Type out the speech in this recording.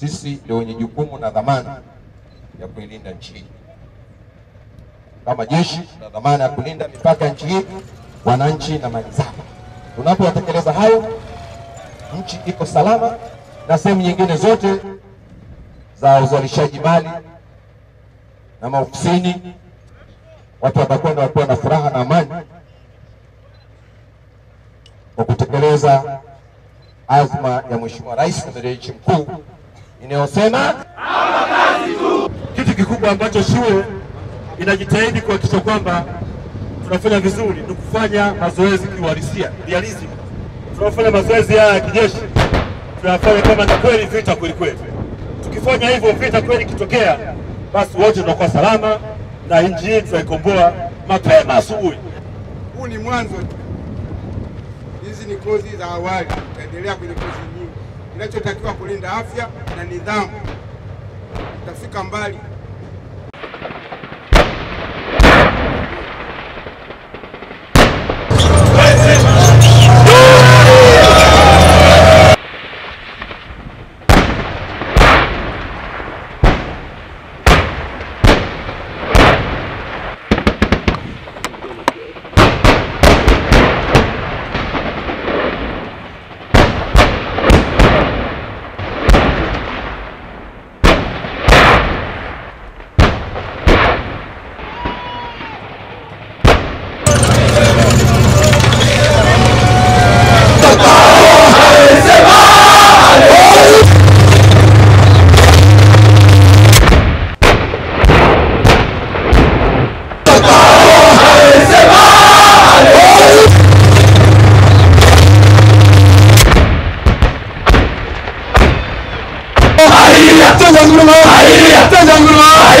sisi ndio wenye jukumu na dhamana ya kuilinda nchi hii. Kama jeshi na dhamana ya kulinda mipaka ya nchi hii, wananchi na mali zao. Tunapoyatekeleza hayo, nchi iko salama, na sehemu nyingine zote za uzalishaji mali na maofisini, watu watakwenda wakiwa na furaha na amani kwa kutekeleza azma ya Mheshimiwa Rais na Mkuu inayosema kazi tu. Kitu kikubwa ambacho shule inajitahidi kuhakikisha kwamba tunafanya vizuri ni kufanya mazoezi kiuhalisia, realism. Tunafanya mazoezi haya ya kijeshi, tunafanya kama na kweli vita kweli kweli. Tukifanya hivyo, vita kweli ikitokea, basi wote tunakuwa salama na nchi hii tutaikomboa mapema asubuhi. Huu ni mwanzo hizi ni kozi za awali, tutaendelea kwenye kozi nyingi. Kinachotakiwa kulinda afya na nidhamu, utafika mbali. 앞장 잠그는 거. 아멘. 앞장 잠그는 거.